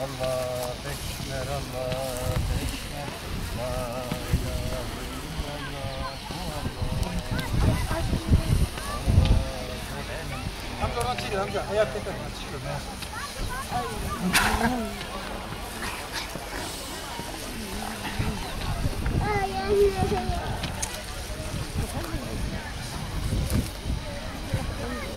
Allah bekler Allah bekler Allah 전화 치기 남자 하얗겠다 치기로 아, 예, 예, 예.